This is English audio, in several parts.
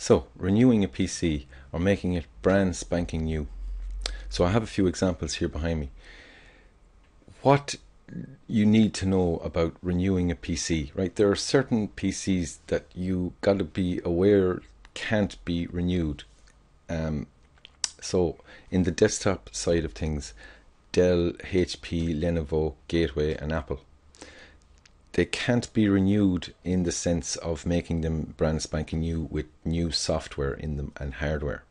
So, renewing a PC or making it brand spanking new. So, I have a few examples here behind me. What you need to know about renewing a PC, right? There are certain PCs that you got to be aware can't be renewed. Um, so, in the desktop side of things, Dell, HP, Lenovo, Gateway, and Apple they can't be renewed in the sense of making them brand spanking new with new software in them and hardware.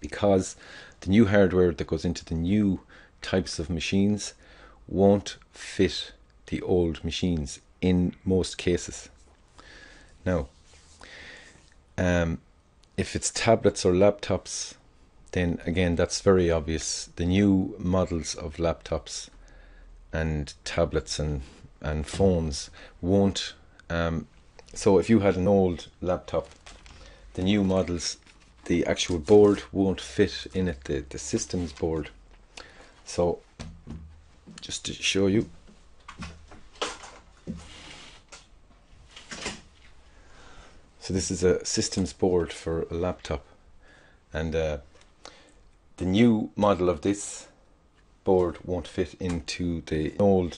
Because the new hardware that goes into the new types of machines won't fit the old machines in most cases. Now, um, if it's tablets or laptops, then again, that's very obvious. The new models of laptops and tablets and and phones won't. Um, so if you had an old laptop, the new models, the actual board won't fit in it, the, the systems board. So just to show you. So this is a systems board for a laptop and uh, the new model of this board won't fit into the old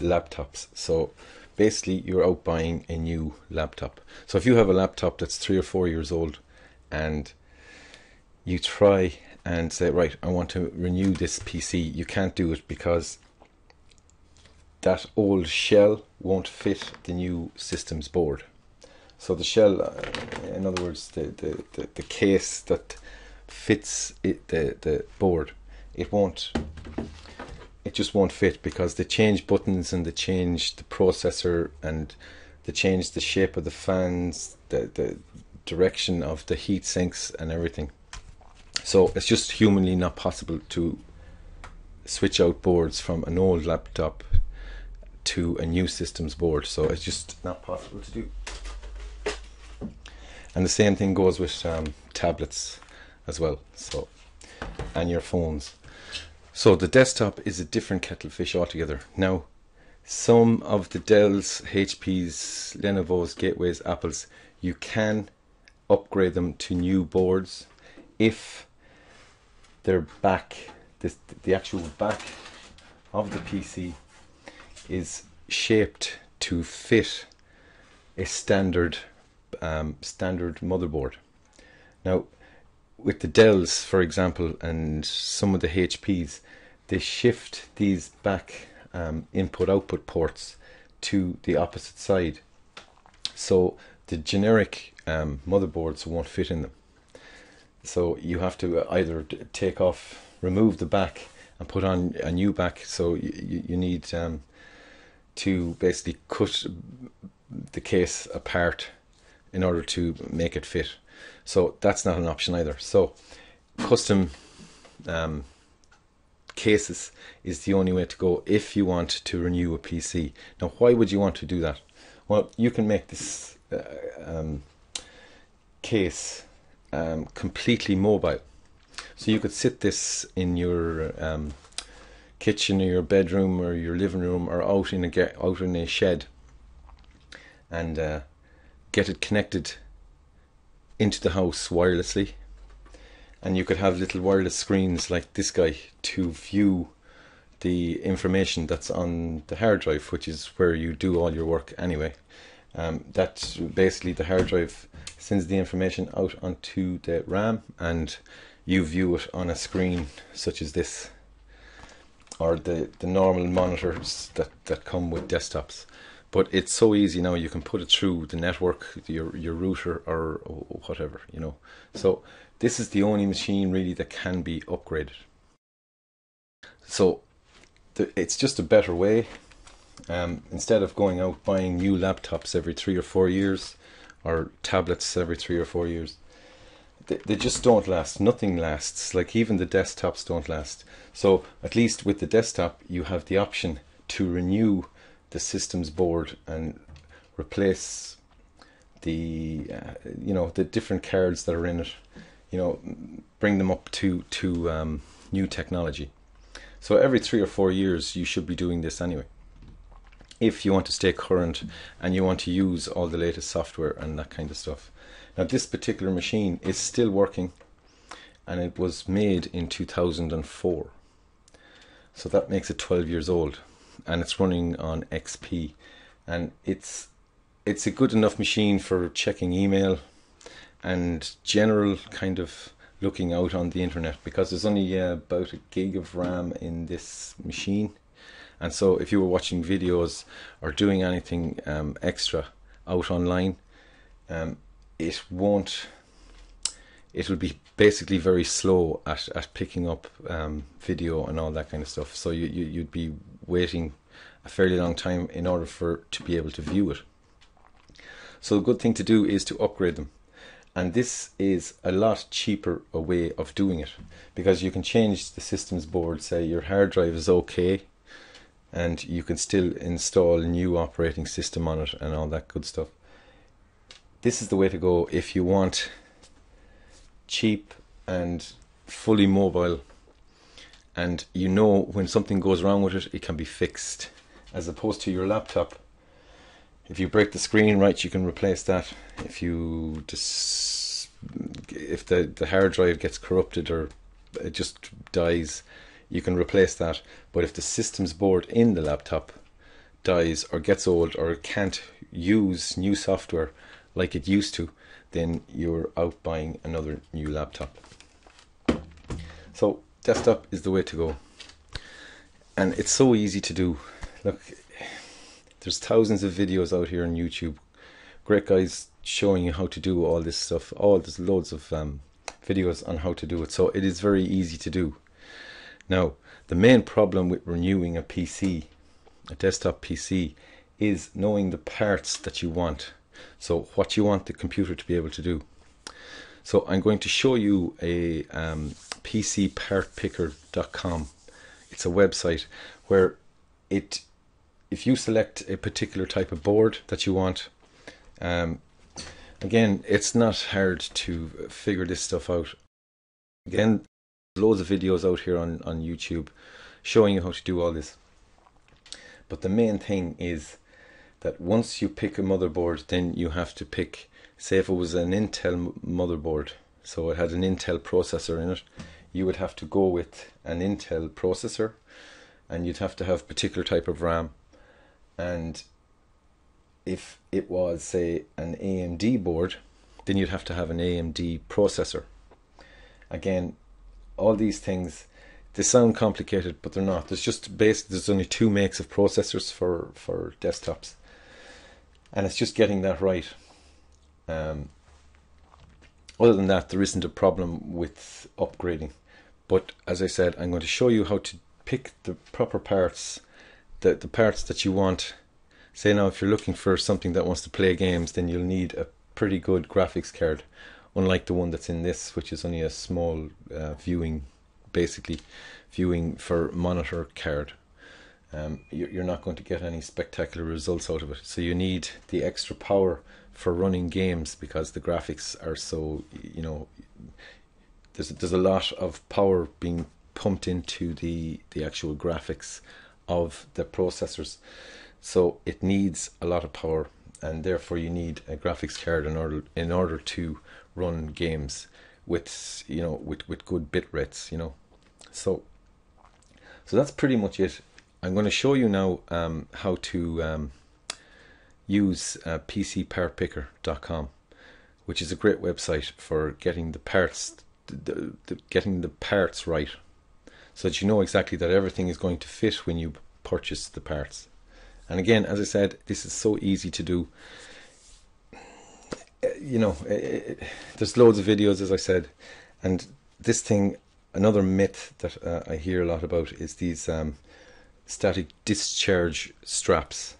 laptops. So basically, you're out buying a new laptop. So if you have a laptop that's three or four years old and you try and say, right, I want to renew this PC, you can't do it because that old shell won't fit the new systems board. So the shell, uh, in other words, the, the, the, the case that fits it, the, the board, it won't it just won't fit because they change buttons and they change the processor and they change the shape of the fans, the, the direction of the heat sinks and everything. So it's just humanly not possible to switch out boards from an old laptop to a new systems board. So it's just not possible to do. And the same thing goes with um, tablets as well. So and your phones. So the desktop is a different kettle fish altogether. Now, some of the Dells, HPs, Lenovo's, Gateways, Apples, you can upgrade them to new boards if their back, the actual back of the PC is shaped to fit a standard um, standard motherboard. Now, with the Dells, for example, and some of the HPs, they shift these back um, input output ports to the opposite side. So the generic um, motherboards won't fit in them. So you have to either take off, remove the back, and put on a new back. So you, you need um, to basically cut the case apart in order to make it fit. So that's not an option either. So custom um, cases is the only way to go if you want to renew a PC. Now, why would you want to do that? Well, you can make this uh, um, case um, completely mobile. So you could sit this in your um, kitchen or your bedroom or your living room or out in a out in a shed and uh, get it connected into the house wirelessly and you could have little wireless screens like this guy to view the information that's on the hard drive, which is where you do all your work anyway. Um, that basically the hard drive sends the information out onto the RAM and you view it on a screen such as this or the, the normal monitors that, that come with desktops. But it's so easy now. You can put it through the network, your your router, or, whatever you know. So this is the only machine really that can be upgraded. So the, it's just a better way. Um, instead of going out buying new laptops every three or four years, or tablets every three or four years, they, they just don't last. Nothing lasts. Like even the desktops don't last. So at least with the desktop, you have the option to renew the systems board and replace the uh, you know the different cards that are in it you know bring them up to to um, new technology so every three or four years you should be doing this anyway if you want to stay current and you want to use all the latest software and that kind of stuff. Now, this particular machine is still working and it was made in 2004. So that makes it 12 years old and it's running on XP and it's it's a good enough machine for checking email and general kind of looking out on the internet because there's only uh, about a gig of RAM in this machine. And so if you were watching videos or doing anything um, extra out online um, it won't it will be basically very slow at, at picking up um, video and all that kind of stuff. So you, you, you'd be waiting a fairly long time in order for to be able to view it. So the good thing to do is to upgrade them. And this is a lot cheaper a way of doing it because you can change the systems board say your hard drive is okay and you can still install a new operating system on it and all that good stuff. This is the way to go if you want cheap and fully mobile and you know when something goes wrong with it it can be fixed as opposed to your laptop. If you break the screen right you can replace that. If you just if the the hard drive gets corrupted or it just dies you can replace that. But if the systems board in the laptop dies or gets old or can't use new software like it used to then you're out buying another new laptop. So desktop is the way to go and it's so easy to do look there's thousands of videos out here on YouTube. Great guys showing you how to do all this stuff. All there's loads of um, videos on how to do it. So it is very easy to do. Now, the main problem with renewing a PC, a desktop PC, is knowing the parts that you want. So what you want the computer to be able to do. So I'm going to show you a um, PCPartPicker.com. It's a website where it if you select a particular type of board that you want, um, again, it's not hard to figure this stuff out. Again, loads of videos out here on, on YouTube showing you how to do all this. But the main thing is that once you pick a motherboard, then you have to pick, say if it was an Intel motherboard, so it had an Intel processor in it, you would have to go with an Intel processor and you'd have to have particular type of RAM. And if it was say an AMD board then you'd have to have an AMD processor. Again all these things they sound complicated but they're not. There's just basically there's only two makes of processors for for desktops. And it's just getting that right um, other than that there isn't a problem with upgrading but as I said I'm going to show you how to pick the proper parts the, the parts that you want. Say now, if you're looking for something that wants to play games, then you'll need a pretty good graphics card, unlike the one that's in this, which is only a small uh, viewing, basically viewing for monitor card. Um, you're not going to get any spectacular results out of it. So you need the extra power for running games because the graphics are so, you know, there's there's a lot of power being pumped into the the actual graphics of the processors. So it needs a lot of power and therefore you need a graphics card in order in order to run games with you know with, with good bit rates, you know. So so that's pretty much it. I'm going to show you now um, how to um, use uh, PCPartPicker.com, which is a great website for getting the parts, the, the, getting the parts right so that you know exactly that everything is going to fit when you purchase the parts. And again, as I said, this is so easy to do. You know, it, it, there's loads of videos, as I said, and this thing, another myth that uh, I hear a lot about is these um, static discharge straps.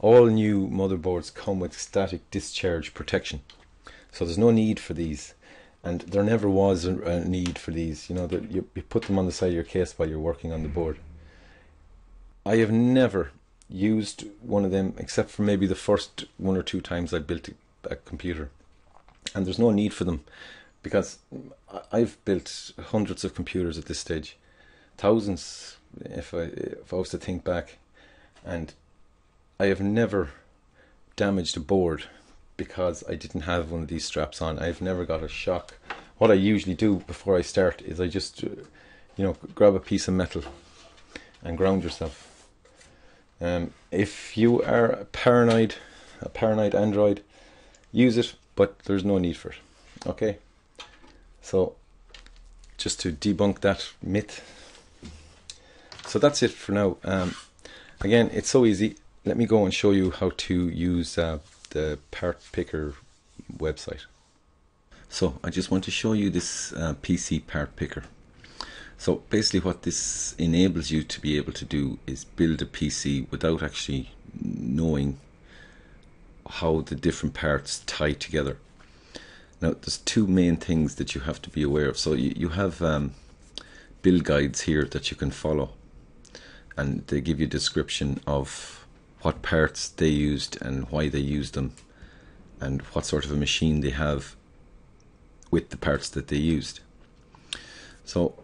All new motherboards come with static discharge protection, so there's no need for these. And there never was a, need for these. You know that you, you put them on the side of your case while you're working on the board. I have never used one of them except for maybe the first one or two times I built a, a computer, and there's no need for them because I've built hundreds of computers at this stage, thousands if I if I was to think back, and I have never damaged a board because I didn't have one of these straps on. I've never got a shock. What I usually do before I start is I just, uh, you know, grab a piece of metal and ground yourself. Um, if you are paranoid, a paranoid Android, use it, but there's no need for it. Okay, so just to debunk that myth. So that's it for now. Um, again, it's so easy. Let me go and show you how to use uh, the part picker website. So I just want to show you this uh, PC part picker. So basically what this enables you to be able to do is build a PC without actually knowing how the different parts tie together. Now there's two main things that you have to be aware of. So you, you have um, build guides here that you can follow and they give you a description of what parts they used and why they used them and what sort of a machine they have with the parts that they used. So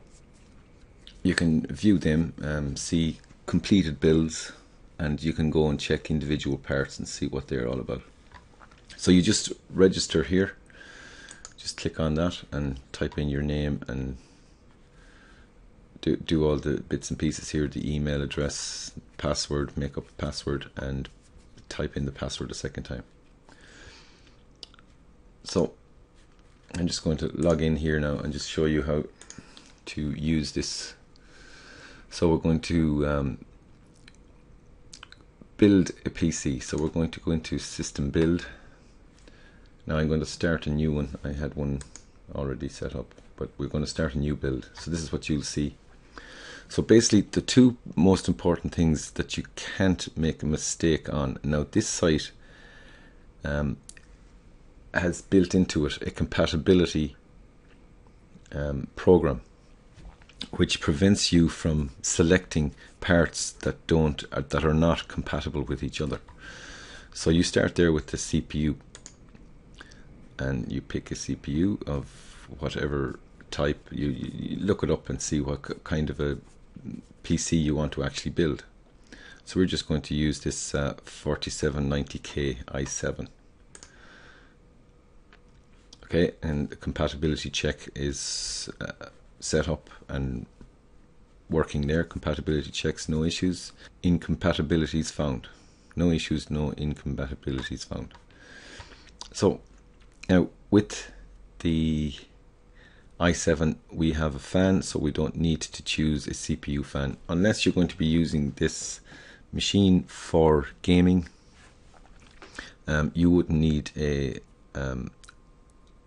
you can view them, um, see completed builds, and you can go and check individual parts and see what they're all about. So you just register here, just click on that and type in your name and do, do all the bits and pieces here, the email address, password, make up a password and type in the password a second time. So I'm just going to log in here now and just show you how to use this so we're going to um, build a PC. So we're going to go into system build. Now I'm going to start a new one. I had one already set up, but we're going to start a new build. So this is what you'll see. So basically the two most important things that you can't make a mistake on. Now this site um, has built into it a compatibility um, program which prevents you from selecting parts that don't uh, that are not compatible with each other. So you start there with the CPU and you pick a CPU of whatever type you, you look it up and see what kind of a PC you want to actually build. So we're just going to use this uh, 4790K i7. Okay, and the compatibility check is uh, set up and working there. Compatibility checks, no issues. Incompatibilities found. No issues, no incompatibilities found. So now with the i7 we have a fan so we don't need to choose a CPU fan unless you're going to be using this machine for gaming um, you would need a um,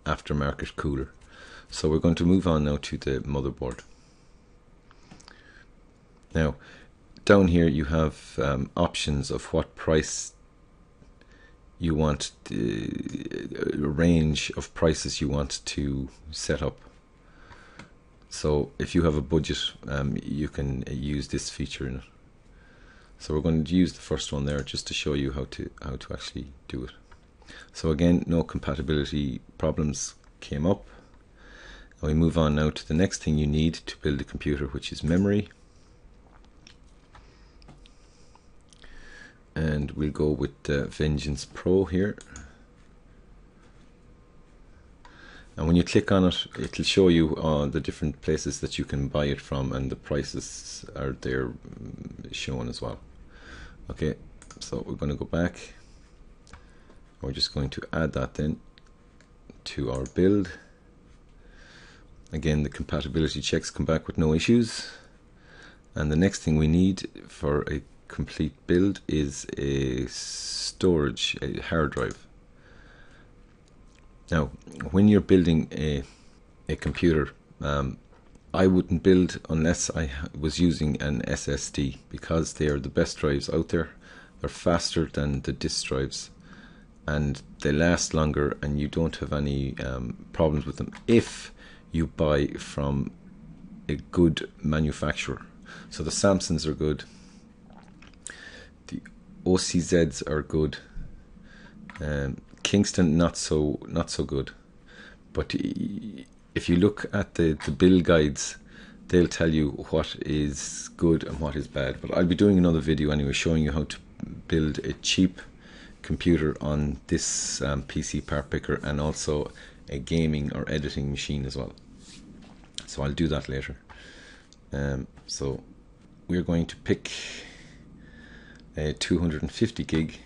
aftermarket cooler so we're going to move on now to the motherboard. Now, down here you have um, options of what price you want, the range of prices you want to set up. So if you have a budget, um, you can use this feature in it. So we're going to use the first one there just to show you how to how to actually do it. So again, no compatibility problems came up. And we move on now to the next thing you need to build a computer, which is memory. And we'll go with uh, Vengeance Pro here. And when you click on it, it'll show you uh, the different places that you can buy it from, and the prices are there mm, shown as well. Okay, so we're going to go back. We're just going to add that then to our build. Again, the compatibility checks come back with no issues. And the next thing we need for a complete build is a storage, a hard drive. Now, when you're building a, a computer, um, I wouldn't build unless I was using an SSD because they are the best drives out there. They're faster than the disk drives and they last longer and you don't have any um, problems with them if you buy from a good manufacturer. So the Samsungs are good, the OCZs are good, um, Kingston not so not so good. But if you look at the the build guides, they'll tell you what is good and what is bad. But I'll be doing another video anyway, showing you how to build a cheap computer on this um, PC part picker and also a gaming or editing machine as well. So I'll do that later. Um, so we're going to pick a 250 gig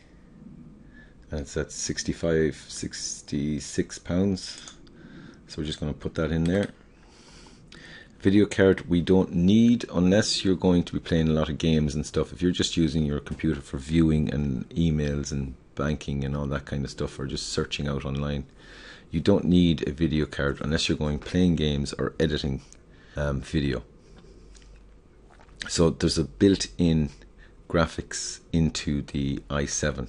and it's at 65 66 pounds. So we're just going to put that in there. Video card we don't need unless you're going to be playing a lot of games and stuff. If you're just using your computer for viewing and emails and banking and all that kind of stuff or just searching out online you don't need a video card unless you're going playing games or editing um, video. So there's a built-in graphics into the i7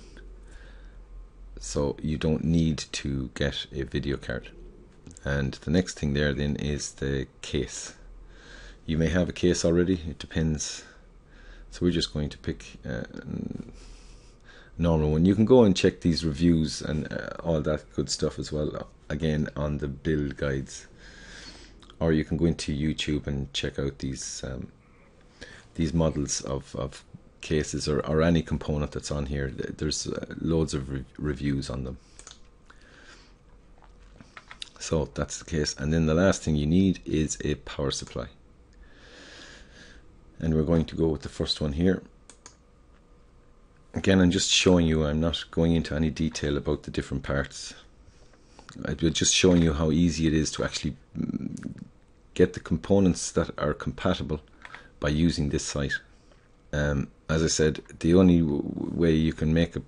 so you don't need to get a video card. And the next thing there then is the case. You may have a case already. It depends. So we're just going to pick uh, normal one. You can go and check these reviews and uh, all that good stuff as well again on the build guides. Or you can go into YouTube and check out these um, these models of, of cases or, or any component that's on here. There's uh, loads of re reviews on them. So that's the case. And then the last thing you need is a power supply. And we're going to go with the first one here. Again, I'm just showing you, I'm not going into any detail about the different parts. I'm just showing you how easy it is to actually mm, get the components that are compatible by using this site. Um, as I said, the only way you can make a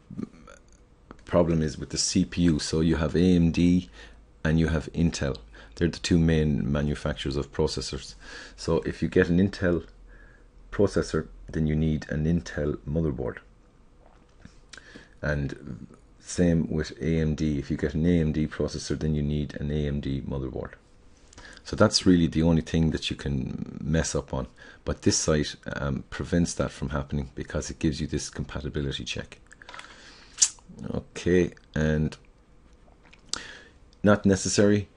problem is with the CPU. So you have AMD and you have Intel. They're the two main manufacturers of processors. So if you get an Intel processor, then you need an Intel motherboard. And same with AMD. If you get an AMD processor, then you need an AMD motherboard. So that's really the only thing that you can mess up on. But this site um, prevents that from happening because it gives you this compatibility check. Okay, and not necessary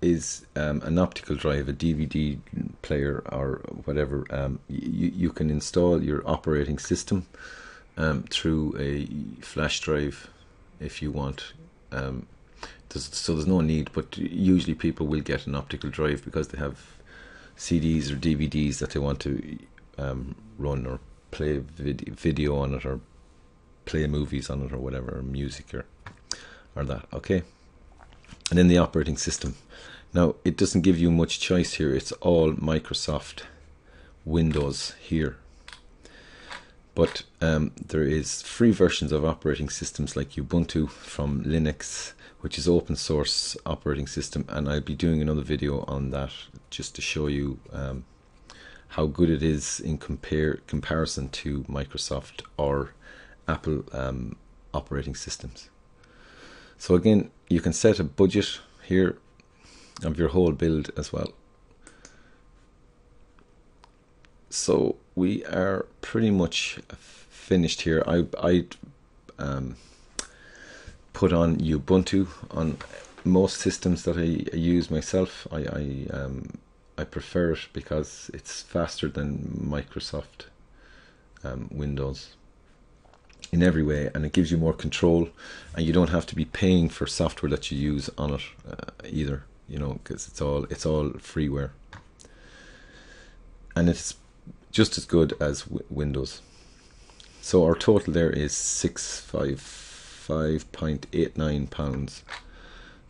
is um, an optical drive, a DVD player, or whatever. Um, you, you can install your operating system um, through a flash drive if you want. There's, so there's no need, but usually people will get an optical drive because they have CDs or DVDs that they want to um, run or play vid- video on it or play movies on it or whatever, or music or or that. Okay, and then the operating system. Now it doesn't give you much choice here. It's all Microsoft Windows here. But um, there is free versions of operating systems like Ubuntu from Linux which is open source operating system and I'll be doing another video on that just to show you um, how good it is in compare comparison to Microsoft or Apple um, operating systems. So again, you can set a budget here of your whole build as well. So we are pretty much finished here. I I um, put on Ubuntu on most systems that I, I use myself. I I, um, I prefer it because it's faster than Microsoft um, Windows in every way, and it gives you more control, and you don't have to be paying for software that you use on it uh, either. You know, because it's all it's all freeware, and it's just as good as Windows. So our total there is six five 5.89 pounds.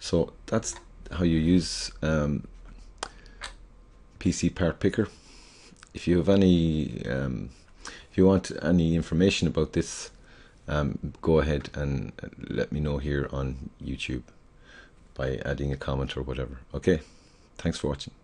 So that's how you use um, PC part picker. If you have any, um, if you want any information about this, um, go ahead and let me know here on YouTube by adding a comment or whatever. Okay, thanks for watching.